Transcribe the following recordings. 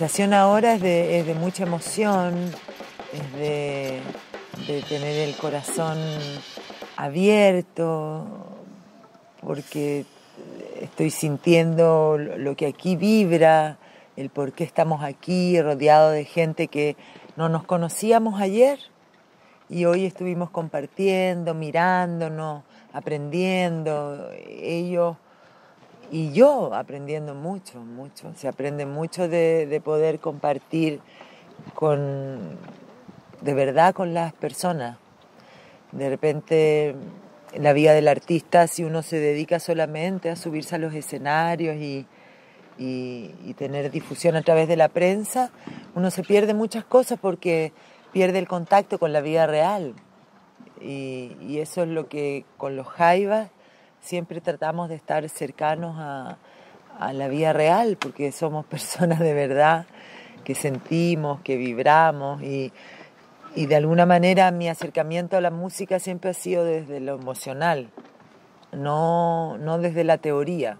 Mi, sensación ahora es de, mucha emoción, es de, tener el corazón abierto, porque estoy sintiendo lo que aquí vibra, el por qué estamos aquí rodeados de gente que no nos conocíamos ayer. Y hoy estuvimos compartiendo, mirándonos, aprendiendo, ellos y yo aprendiendo mucho, mucho. Se aprende mucho de, poder compartir con, de verdad con las personas. De repente, la vida del artista, si uno se dedica solamente a subirse a los escenarios y, y tener difusión a través de la prensa, uno se pierde muchas cosas porque pierde el contacto con la vida real. Y, eso es lo que con los jaivas siempre tratamos de estar cercanos a, la vida real, porque somos personas de verdad que sentimos, que vibramos y, de alguna manera mi acercamiento a la música siempre ha sido desde lo emocional, no, desde la teoría.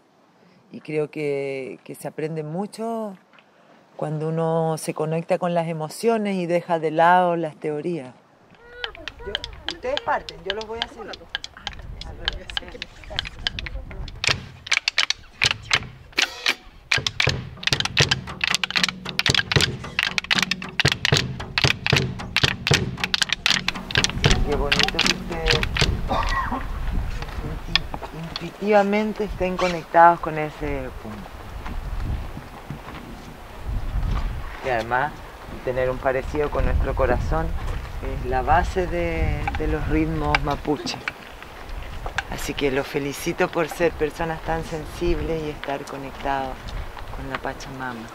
Y creo que se aprende mucho cuando uno se conecta con las emociones y deja de lado las teorías. ustedes parten, yo los voy a hacer. Qué bonito que ustedes intuitivamente estén conectados con ese punto. y además tener un parecido con nuestro corazón es la base de, los ritmos mapuche. Así que los felicito por ser personas tan sensibles y estar conectados con la Pachamama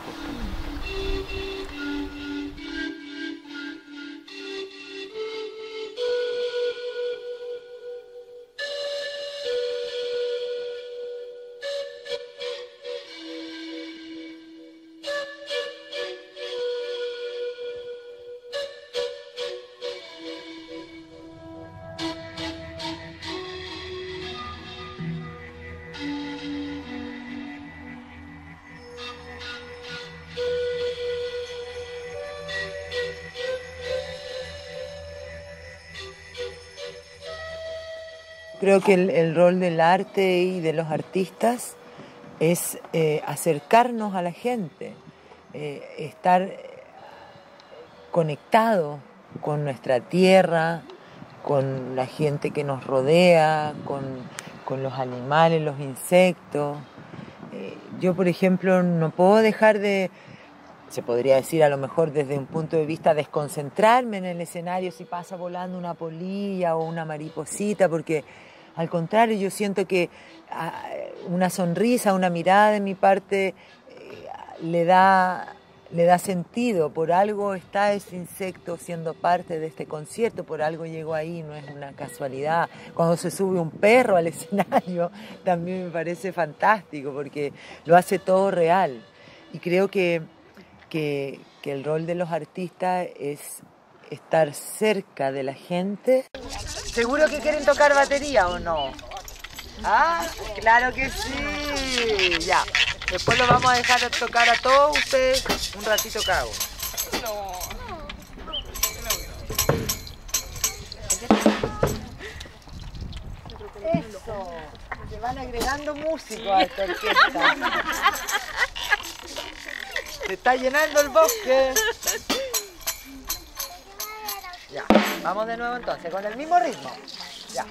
Creo que el, rol del arte y de los artistas es eh, acercarnos a la gente, eh, estar conectado con nuestra tierra, con la gente que nos rodea, con, los animales, los insectos. Eh, yo, por ejemplo, no puedo dejar de, se podría decir a lo mejor desde un punto de vista desconcentrarme en el escenario si pasa volando una polilla o una mariposita, porque al contrario, yo siento que ah, una sonrisa, una mirada de mi parte eh, le, da, le da sentido. Por algo está ese insecto siendo parte de este concierto, por algo llegó ahí, no es una casualidad. Cuando se sube un perro al escenario, también me parece fantástico porque lo hace todo real. Y creo que, que el rol de los artistas es estar cerca de la gente. ¿Seguro que quieren tocar batería o no? Ah, claro que sí. Ya. Después lo vamos a dejar tocar a todos ustedes un ratito cada uno. Eso. Se van agregando músicos a esta orquesta. Se está llenando el bosque. Vamos de nuevo entonces, con el mismo ritmo. Ya.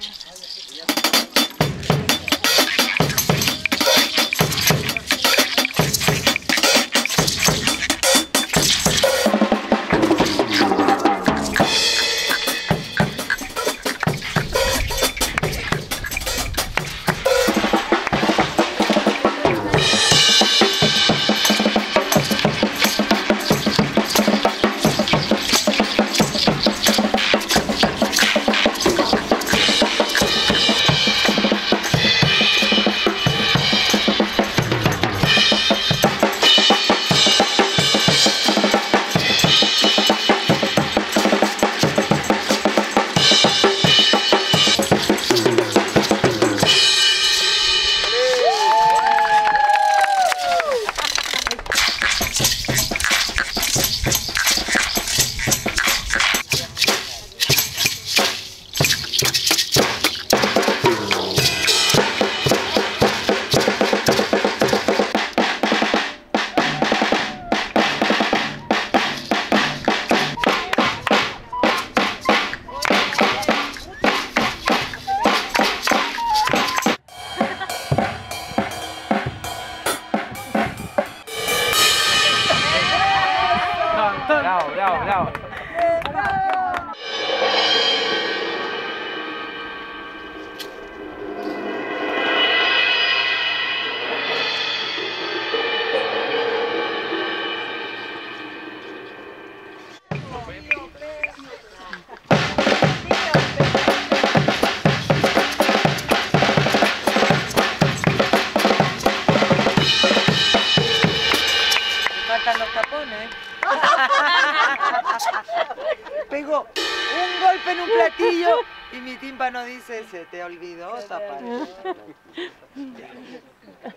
Pego un golpe en un platillo y mi tímpano dice, se te olvidó tapar.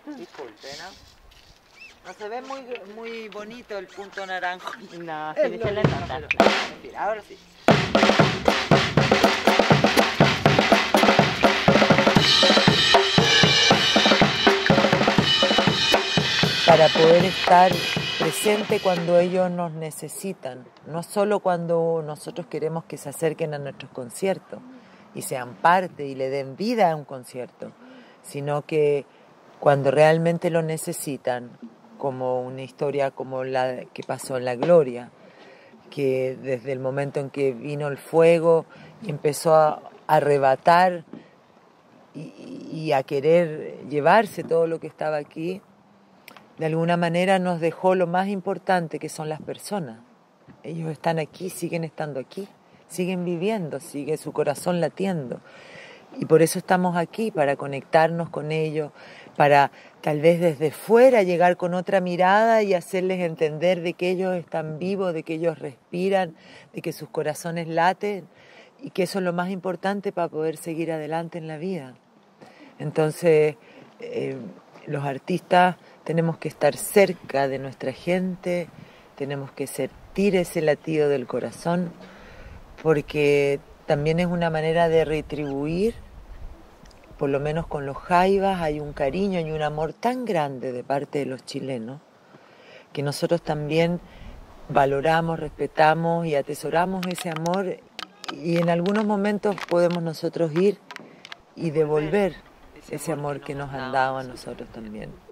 Disculpe, ¿no? No se ve muy, muy bonito el punto naranjo. No, se le. Mira, ahora sí. Para poder estar presente cuando ellos nos necesitan, no solo cuando nosotros queremos que se acerquen a nuestros conciertos y sean parte y le den vida a un concierto, sino que cuando realmente lo necesitan, como una historia como la que pasó en La Gloria, que desde el momento en que vino el fuego y empezó a arrebatar y, y a querer llevarse todo lo que estaba aquí, de alguna manera nos dejó lo más importante que son las personas. Ellos están aquí, siguen estando aquí, siguen viviendo, sigue su corazón latiendo. Y por eso estamos aquí, para conectarnos con ellos, para tal vez desde fuera llegar con otra mirada y hacerles entender de que ellos están vivos, de que ellos respiran, de que sus corazones laten y que eso es lo más importante para poder seguir adelante en la vida. Entonces, eh, los artistas tenemos que estar cerca de nuestra gente, tenemos que sentir ese latido del corazón, porque también es una manera de retribuir, por lo menos con los jaivas hay un cariño y un amor tan grande de parte de los chilenos, que nosotros también valoramos, respetamos y atesoramos ese amor y en algunos momentos podemos nosotros ir y devolver ese amor que nos han dado a nosotros también.